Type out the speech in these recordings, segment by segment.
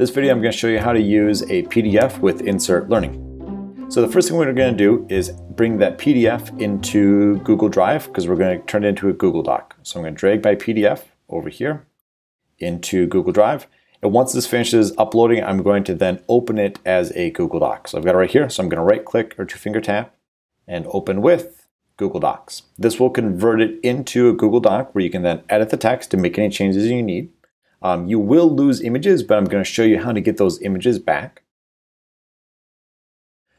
This video I'm going to show you how to use a PDF with Insert Learning. So the first thing we're going to do is bring that PDF into Google Drive because we're going to turn it into a Google Doc. So I'm going to drag my PDF over here into Google Drive. And once this finishes uploading, I'm going to then open it as a Google Doc. So I've got it right here. So I'm going to right click or two finger tap and open with Google Docs. This will convert it into a Google Doc where you can then edit the text and make any changes you need. Um, you will lose images, but I'm going to show you how to get those images back.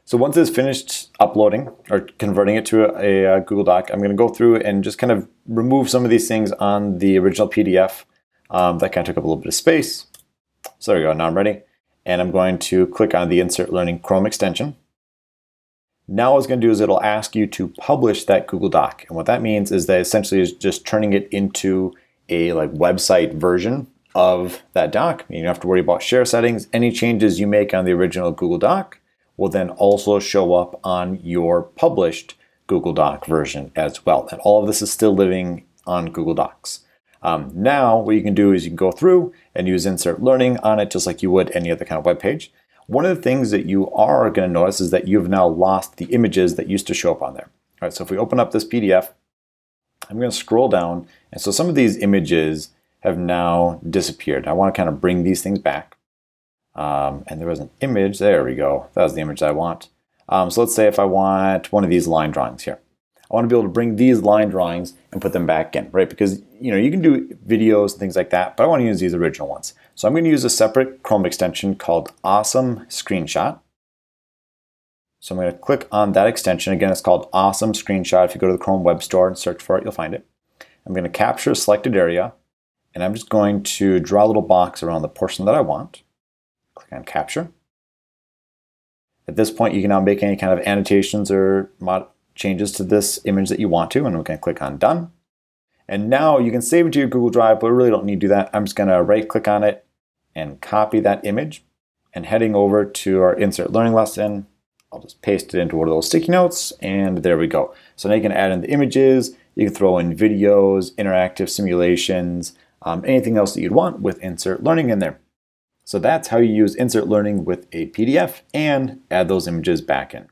So once it's finished uploading or converting it to a, a, Google Doc, I'm going to go through and just kind of remove some of these things on the original PDF um, that kind of took up a little bit of space. So there we go, now I'm ready. And I'm going to click on the Insert Learning Chrome extension. Now what it's going to do is it'll ask you to publish that Google Doc. And what that means is that essentially is just turning it into a like website version of that doc. You don't have to worry about share settings. Any changes you make on the original Google Doc will then also show up on your published Google Doc version as well. And all of this is still living on Google Docs. Um, now, what you can do is you can go through and use Insert Learning on it just like you would any other kind of web page. One of the things that you are going to notice is that you've now lost the images that used to show up on there. All right, so if we open up this PDF, I'm going to scroll down. And so some of these images have now disappeared. I want to kind of bring these things back. Um, and there was an image, there we go. That was the image I want. Um, so let's say if I want one of these line drawings here. I want to be able to bring these line drawings and put them back in, right? Because you know you can do videos and things like that, but I want to use these original ones. So I'm going to use a separate Chrome extension called Awesome Screenshot. So I'm going to click on that extension. Again, it's called Awesome Screenshot. If you go to the Chrome Web Store and search for it, you'll find it. I'm going to capture a selected area, and I'm just going to draw a little box around the portion that I want. Click on Capture. At this point, you can now make any kind of annotations or changes to this image that you want to, and we can click on Done. And now you can save it to your Google Drive, but we really don't need to do that. I'm just gonna right click on it and copy that image. And heading over to our Insert Learning lesson, I'll just paste it into one of those sticky notes, and there we go. So now you can add in the images, you can throw in videos, interactive simulations, um, anything else that you'd want with Insert Learning in there. So that's how you use Insert Learning with a PDF and add those images back in.